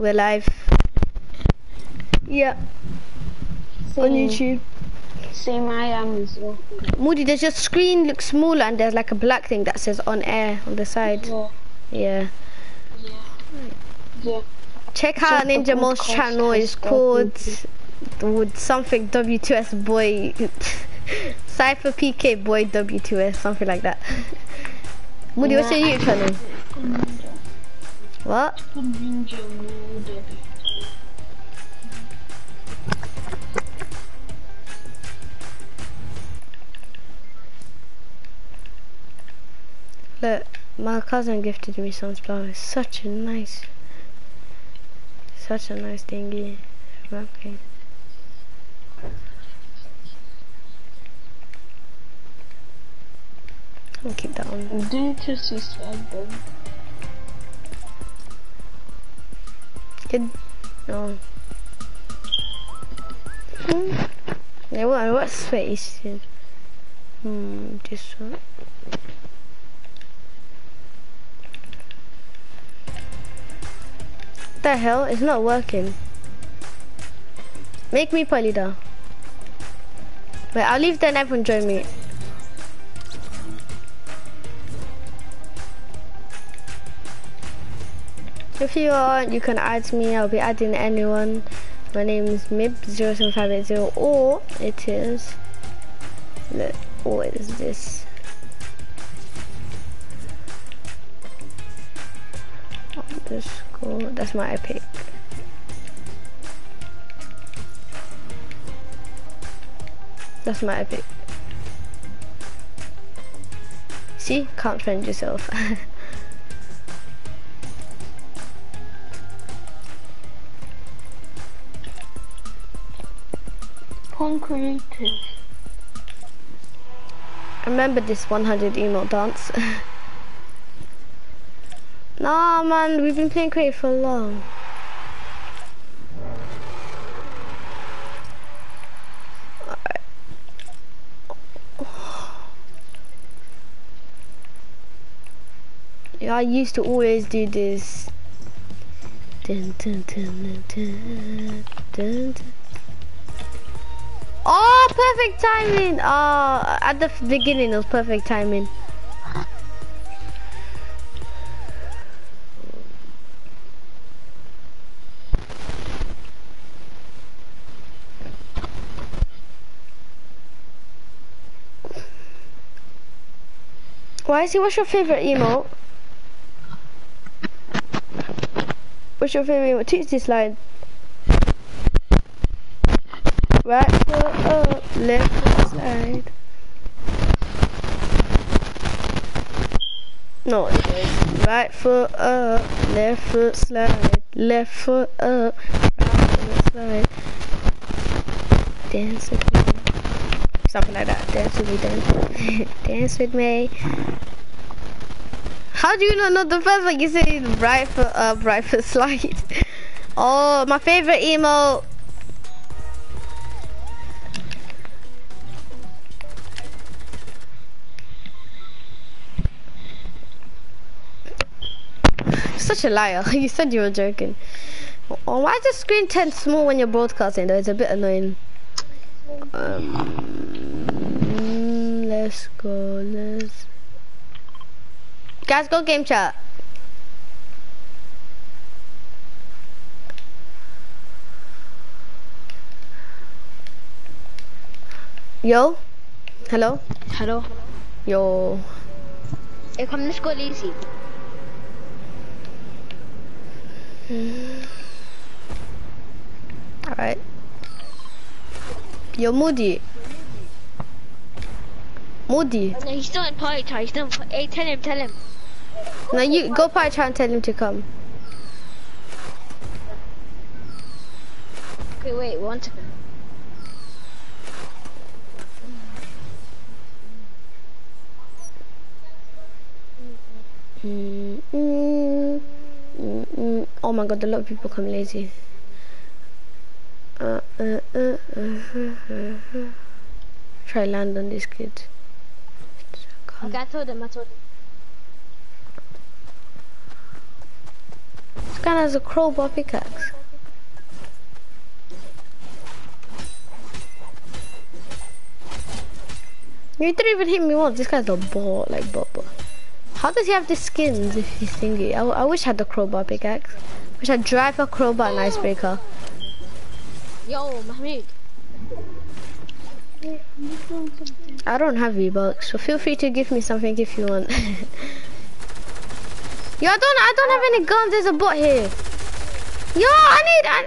We're live. Yeah. On Same. YouTube. Same, I am as well. Moody, does your screen look smaller and there's like a black thing that says on air on the side? Yeah. Yeah. Yeah. Check out the Ninja Mo's channel. It's called with something W2S boy. Cypher PK boy W2S, something like that. Moody, what's your YouTube channel? Mm. What? Look, my cousin gifted me some flowers. Such a nice, such a nice thingy. Okay. I'll keep that on. Do. Good. No. Hmm. Yeah, what, what space? is- Hmm, this one. The hell? It's not working. Make me Polida. Wait, I'll leave then everyone join me. If you want, you can add me. I'll be adding anyone. My name is Mib07580 or it is. Look, or it is this. Underscore. That's my epic. That's my epic. See? Can't friend yourself. Concreative. Remember this 100 email dance? nah, man, we've been playing creative for long. I used to always do this. Dun, dun, dun, Oh, perfect timing! Oh, at the beginning it was perfect timing. Why is he? What's your favorite emote? What's your favorite emote? Teach this line. Right left foot slide. No, it is. Right foot up, left foot slide. Left foot up, right foot slide. Dance with me. Something like that. Dance with me, dance. dance with me. How do you not know the first one? You say right foot up, right foot slide. Oh, my favorite emo. Such a liar. You said you were joking. Why is the screen turn small when you're broadcasting though? It's a bit annoying. Um, let's go, let's... Guys, go game chat. Yo? Hello? Hello. Yo. Hey, come, let's go lazy. Alright. Yo, Moody. Moody. No, he's still in party time. He's still in, hey, tell him, tell him. Now you go probably try and tell him to come. Okay, wait, one second. Mm, mm, mm, mm. Oh my god, a lot of people come lazy. Uh, uh, uh, uh, uh, uh. Try land on this kid. Okay, I told him, I told him. Afghan has a crowbar pickaxe. You didn't even hit me once. This guy's a bot, like bot bot. How does he have the skins if he's thingy? I, I wish I had the crowbar pickaxe. Wish I drive a crowbar and icebreaker. Yo, Mahmoud. I don't have V-Bucks, so feel free to give me something if you want. Yo, I don't, I don't have any guns. There's a bot here. Yo, I need, I,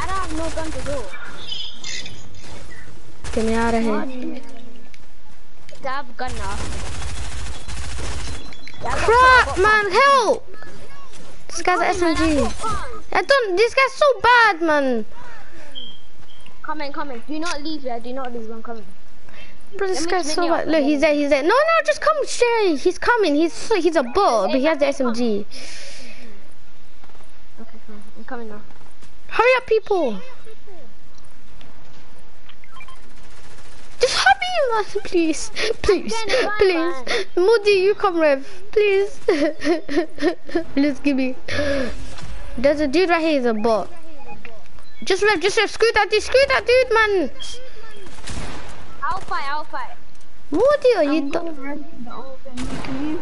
I don't have no gun to go. get me out of here. I have a gun now. Yeah, I got Crap, four, I got man, help! This guy's an. SMG. I don't, this guy's so bad, man. Come in, come in. Do not leave there. Do not leave. I'm coming. Bro, this Let guy's so bad. Look, he's there, he's there. No, no, just come straight. He's coming. He's he's a bot, but he has the SMG. Okay, come. on. I'm coming now. Hurry up, people. Just hurry, man, please, please, please. Moody, you come, Rev, please. please give me. There's a dude right here. He's a bot. Just Rev, just Rev. Screw that dude. Screw that dude, man. I'll fight. I'll fight. Moody, are you? I'm do- gonna run to the open. You can.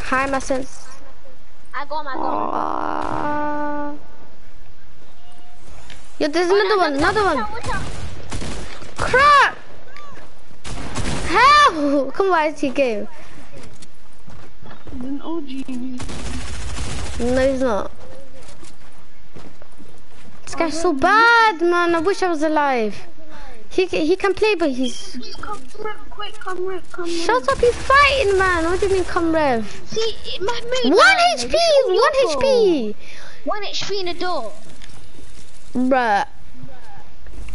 Hi, my sense. I got my. Aww. Yo, there's oh, another one. Another one. Watch out. Crap! How? Come on, he game. He's an OG. No, he's not. This guy's so bad, man. I wish I was alive. He he can play, but he's. Just come quick, quick, come quick, come quick. Shut up! He's fighting, man. What do you mean, come rev? See, Mahmoud. One man, HP. One. HP. One HP in a door. Bruh.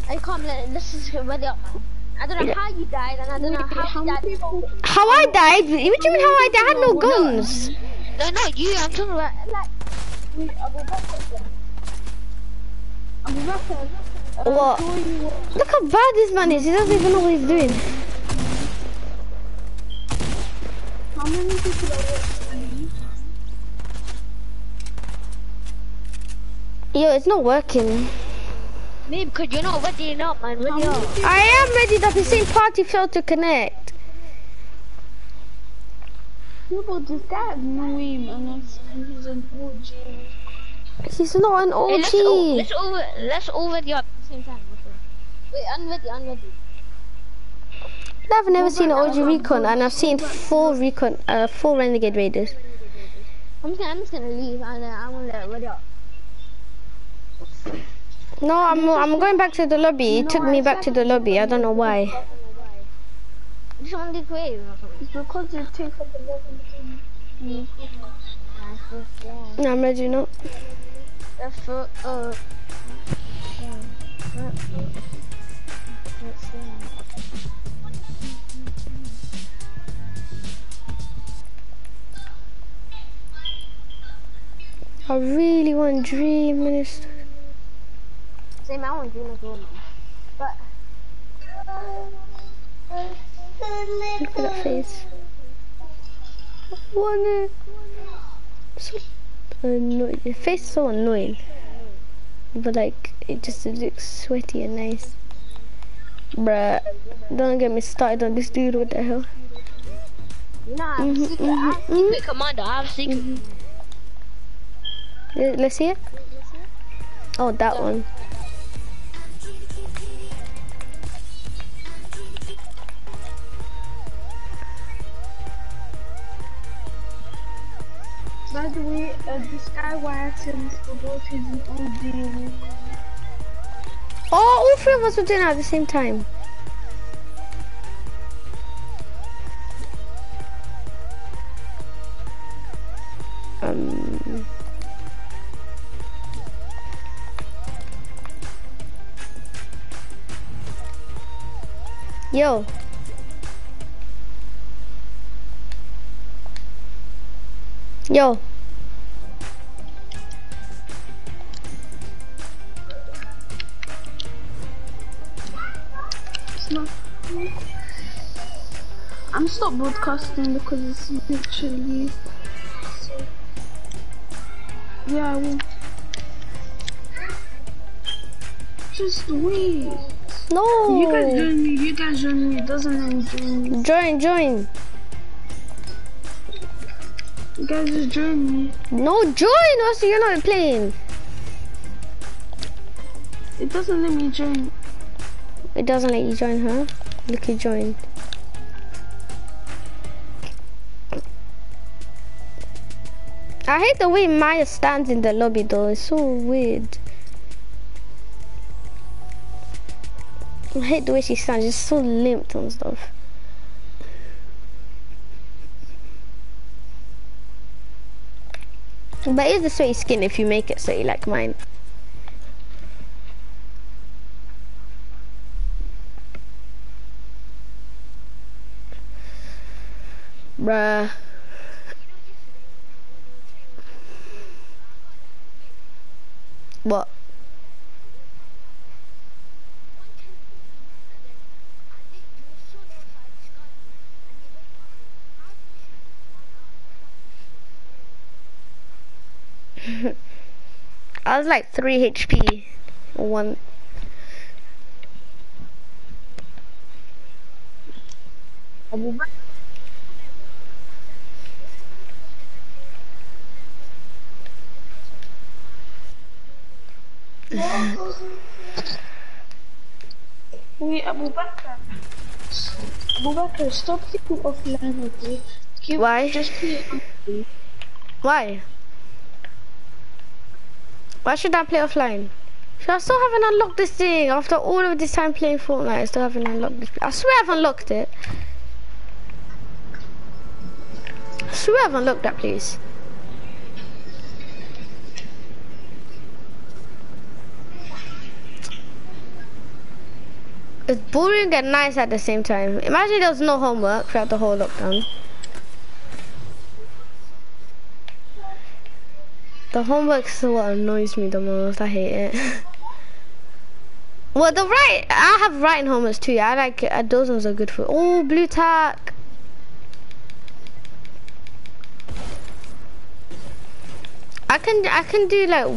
I can't let. Let's just get ready. I don't know Yeah. how you died, and I don't know How how you died. How I died? What do you mean how I died? I had no guns. No, not you. I'm talking about like. Wait, Abubakar. Abu Bakr. uh, What? who are you? Look how bad this man is. He doesn't even know what he's doing. How many people are watching? Yo, it's not working. Maybe because you're not ready up, man. Ready up. I am ready that the same party failed to connect. Yeah, but this guy has no aim and it's, and he's an OG. He's not an Hey, let's, all, OG. let's all let's all ready up at the same time. Okay. Wait, unready, unready. I've never seen an OG recon, and I've seen four recon, uh, four renegade raiders. I'm just gonna, I'm just gonna leave and uh, I'm gonna let ready up. No, I'm I'm going back to the lobby. It took me back to the lobby. I don't know why. I just want to do creative or something. It's because it takes like 11 No, I'm ready now. That's for, uh, I really want Dream Minister. Same, I want dream as well, man. But, Look at that face. I want it. So annoying. Your face is so annoying. But like, it just looks sweaty and nice. Bruh, don't get me started on this dude. What the hell? you know, I have a Mhm, secret, I have a mhm, commander, I have secret. Mhm. Uh, Let's see it. Oh, that one. By the way, uh, this guy Watson for both his OG. Oh, all three of us were doing it at the same time. Um. Yo. Yo. I'm stop broadcasting because it's literally. Yeah, I will. Just wait. No. You guys join me. You guys join me. It doesn't let me join me. Join, join. You guys just join me. No, join us. You're not playing. It doesn't let me join. It doesn't let you join, huh? Look, you joined. I hate the way Maya stands in the lobby though. It's so weird. I hate the way she stands. She's so limp and stuff. But it's the sweaty skin if you make it sweaty like mine. Bruh. What? I was like 3 HP. One. Wait, Abubakar. Abu Bakr, stop thinking offline, okay? Keep, Why? Just play offline. Why? Why should I play offline? So I still haven't unlocked this thing after all of this time playing Fortnite. I still haven't unlocked this. I swear I've unlocked it. I swear I've unlocked that place. It's boring and nice at the same time. Imagine there was no homework throughout the whole lockdown. The homework's what annoys me the most. I hate it. well, the right, I have writing homeworks too. I like uh, those ones are good for. Oh, blue tack. I can I can do like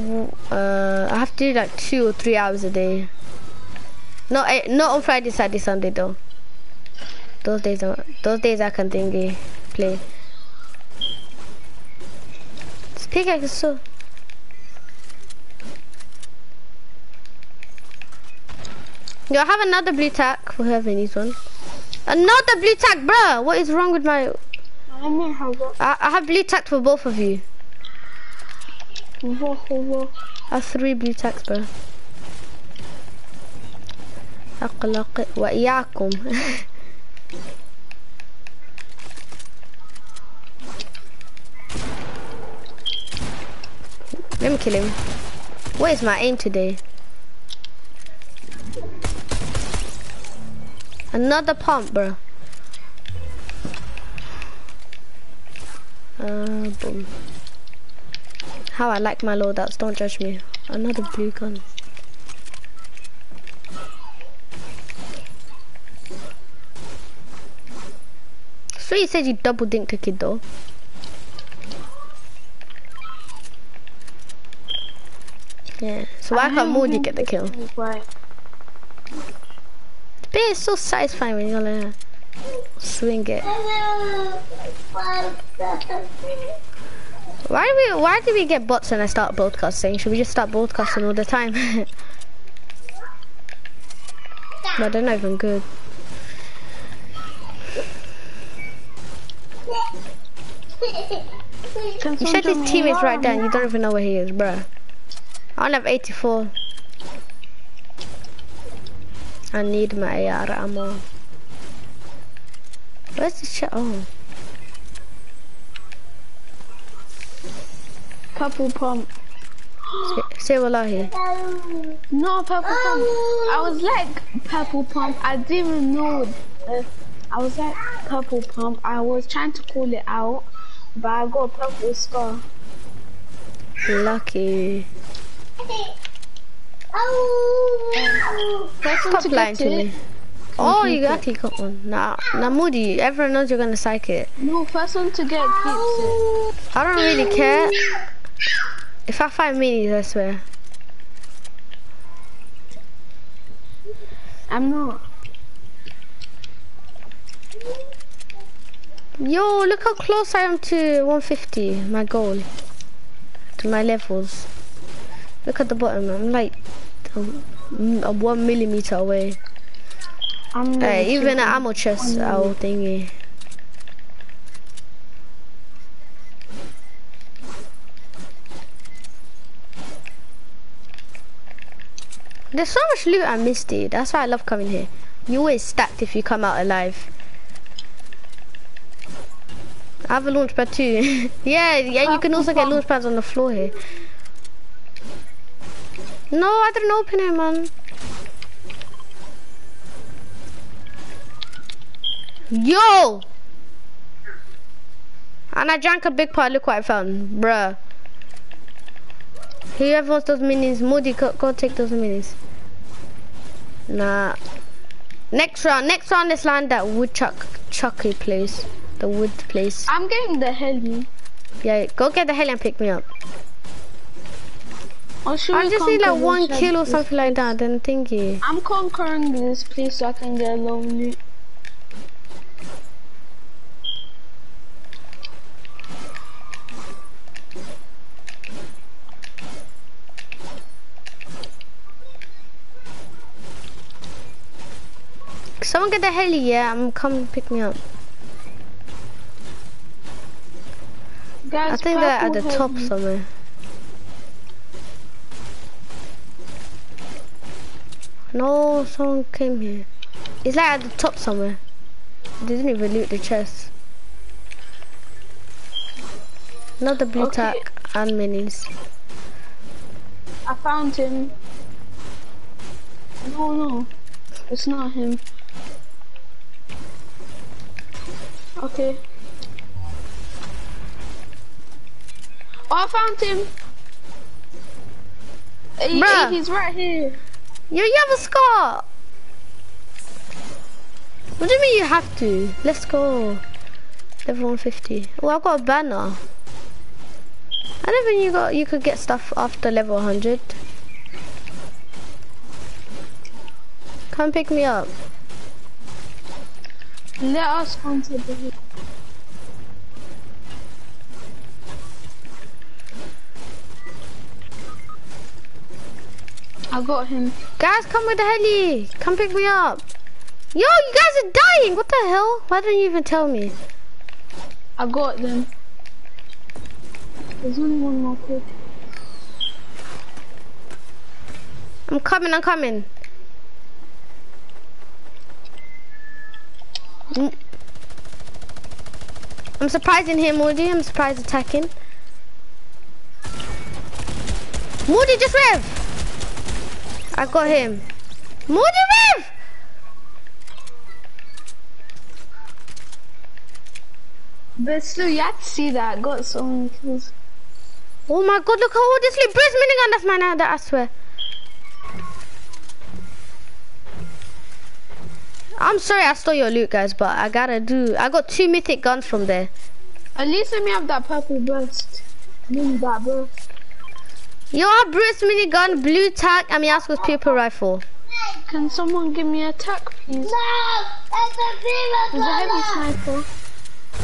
uh I have to do like two or three hours a day. No, eh, not on Friday, Saturday, Sunday though. Those days are those days I can thingy play. This pickaxe is so. Yo, I have another blue tack for whoever needs one. Another blue tack, bruh. What is wrong with my? I I, I have blue tack for both of you. I have three blue tacks, bro. أقلق وإياكم Let me kill him. What is my aim today? Another pump, bro. Uh, boom. How I like my loadouts, don't judge me. Another blue gun. You said you double a kid though. Yeah, so why can't Moody get the kill? Right. But it's so satisfying when you're like swing it. Why do we why do we get bots when I start broadcasting? Should we just start broadcasting all the time? but they're not even good. You said his someone team is right there down, you don't even know where he is, bruh. I only have 84. I need my AR ammo. Where's the shit? Oh. Purple pump. Say, wallahi. No, purple pump. I was like purple pump. I didn't even know. Uh, I was at purple pump. I was trying to call it out, but I got a purple scar. Lucky. Person Stop to lying get to me. Oh, keep you it. actually got one. Nah, nah, Moody, everyone knows you're gonna psych it. No, person to get keeps it. I don't really care If I find minis, I swear. I'm not. Yo, look how close I am to 150, my goal. To my levels. Look at the bottom, I'm like a, a one millimeter away. I'm eh, Hey, level even an ammo chest, I'll thingy. There's so much loot I missed, dude. That's why I love coming here. You always stacked if you come out alive. I have a launch pad too. yeah, yeah, you can also get launch pads on the floor here. No, I didn't open it, man. Yo! And I drank a big part, look what I found. Bruh. Whoever wants those minis, Moody, go, go take those minis. Nah. Next round, next round, let's land that woodchuck chucky place. The wood place. I'm getting the heli. Yeah, go get the heli and pick me up. Or should I just need like one kill or something like that, then thingy. I'm conquering this place so I can get low. Someone get the heli, yeah, I'm coming pick me up. Guys, I think they're at the top heli. somewhere. No, someone came here. It's like at the top somewhere. They didn't even loot the chest. Not the blue Okay. tack and minis. I found him. No, no, it's not him. Okay. Oh, I found him. He- he's right here. Yo, you have a scar! What do you mean you have to? Let's go. Level 150. Oh, I've got a banner. I didn't think you got you could get stuff after level 100. Come pick me up. Let us onto the I got him. Guys, come with the heli. Come pick me up. Yo, you guys are dying. What the hell? Why didn't you even tell me? I got them. There's only one more kid. I'm coming, I'm coming. Mm. I'm surprising here, Moody. I'm surprised attacking. Moody, just rev! I got him. Moody, rev! But still, you have to see that. I got so many kills. Oh my god, look how old this little Bruce minigun. That's mine, that I swear. I'm sorry I stole your loot, guys, but I gotta do. I got two mythic guns from there. At least let me have that purple burst. Mini that burst. You have Bruce minigun, blue tack, and Miasco's purple rifle. Can someone give me a tack, please? No, it's a There's a heavy female sniper.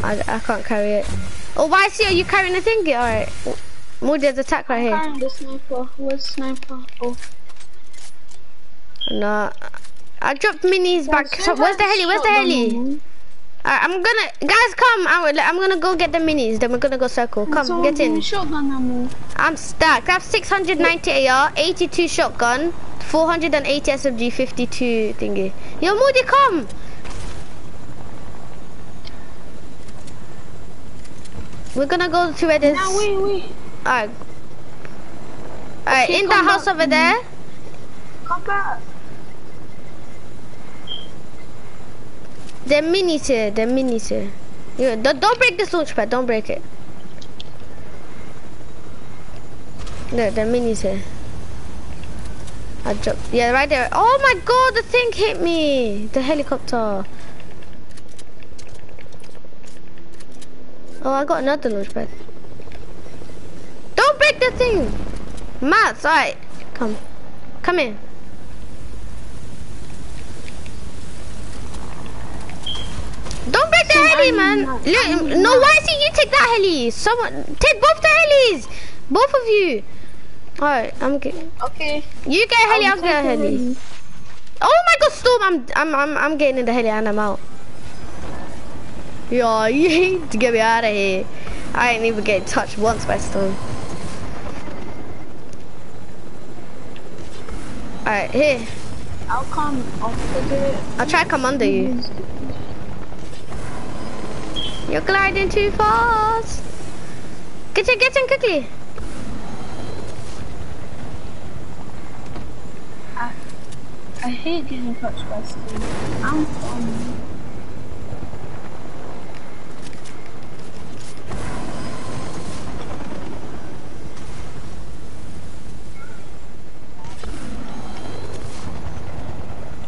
I, I can't carry it. Oh, why see? Are you carrying the thingy? Alright. Moody, there's a tack right here. Carrying the sniper. Where's sniper? Oh, No. I dropped minis back. There's So, where's the heli? Where's the shotgun heli? Alright, I'm gonna. Guys, come. I'm, I'm gonna go get the minis. Then we're gonna go circle. Come, someone get in. Shotgun ammo. I'm stacked. I have 690 AR, 82 shotgun, 480 SMG, 52 thingy. Yo, Moody, come. We're gonna go to where there's. Wait, wait. Alright. Alright, Okay, in the house back. over mm-hmm. there. Come back. They're minis here. They're minis here. Yeah, don't, don't break this launch pad. Don't break it. No, they're minis here. I dropped. Yeah, right there. Oh my god, the thing hit me. The helicopter. Oh, I got another launch pad. Don't break the thing. Mats, alright. Come. Come in. Don't break the So heli, man. need mats. I Look, need no, mats. why is it you take that heli? Someone, take both the helis. Both of you. Alright, I'm getting. Okay. You get a heli, I'll I'll get a heli. heli. Oh my god, Storm, I'm, I'm, I'm, I'm getting in the heli and I'm out. Yo, you need to get me out of here. I ain't even getting touched once by Storm. Alright, here. I'll come. I'll figure it. I'll try to come under you. You're gliding too fast. Get in, get in quickly. I hate getting touched by Steve. I'm fine.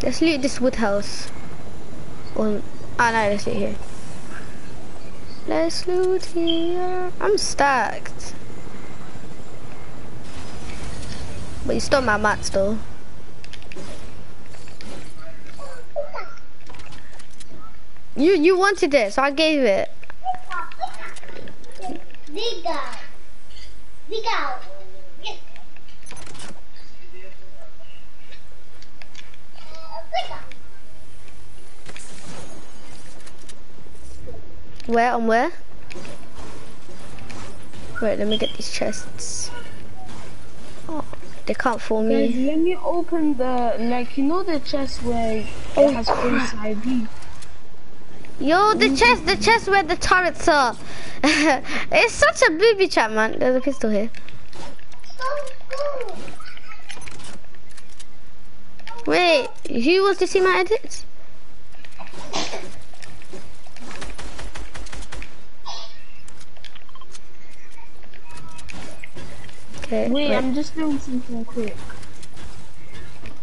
Let's loot this wood house. Or, ah no, let's loot here. Let's loot here. I'm stacked. But you stole my mats though. You you wanted it, so I gave it. Dig out. Yes. Dig Where and where? Wait, let me get these chests. Oh, they can't fool Guys, me. let me open the like you know the chest where Oh, it has face ID. Yo, the mm. chest, the chest where the turrets are. it's such a booby trap, man. There's a pistol here. Wait, who wants to see my edits? Wait. I'm just doing something quick.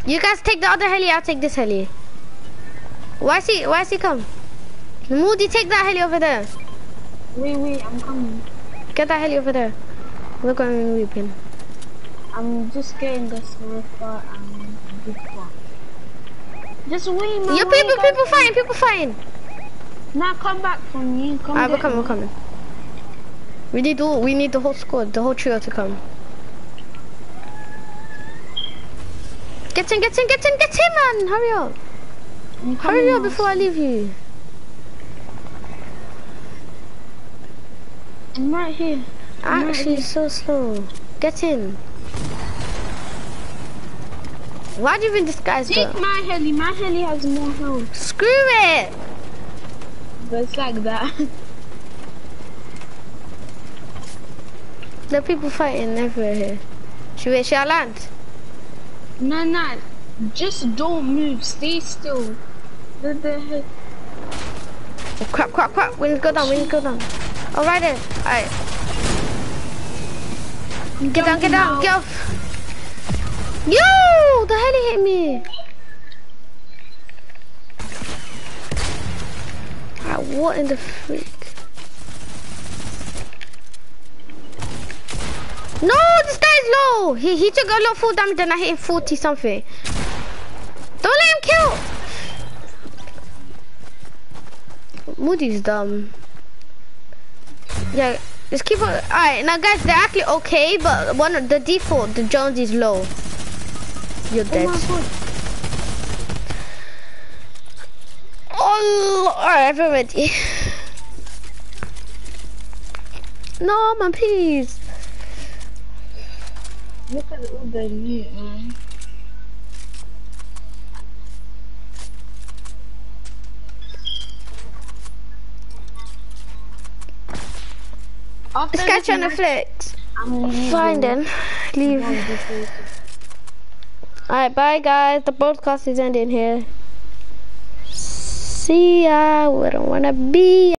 You guys take the other heli, I'll take this heli. Why is he, why is he come? Moody, take that heli over there. Wait, wait, I'm coming. Get that heli over there. We're going to reap him. I'm just getting the sniffer and the one. Just wait, man. Yo, where people, people fighting, people fighting. Now come back from you. Come Alright, we're coming, we're coming. We need all, we need the whole squad, the whole trio to come. Get in, get in, get in, get in, man! Hurry up! Mm, Hurry up before I leave you. I'm right here. I'm right Actually, here. so slow. Get in. Why do you think this guy's Take got? my heli. My heli has more health. Screw it! But it's like that. There are people fighting everywhere here. Should we, should I land? No, no. Just don't move. Stay still. The, the he- Oh, crap, crap, crap. Need go down, need go down. Alright then. Alright. Get down, get down, out. get off. Yo! The heli hit me. Ah, what in the freak? No, this guy's low. He he took a lot of full damage and I hit him 40 something. Don't let him kill. Moody's dumb. Yeah, just keep on. Alright, now guys, they're actually okay, but one of the default, the Jones is low. You're Oh dead. god. Oh, alright, I'm ready. No, man, please. Look at all the loot, man. Um. After This guy trying to flex. I'm leaving. Fine then. Leave. No, this is- Alright, bye guys. The broadcast is ending here. See ya. We don't wanna be.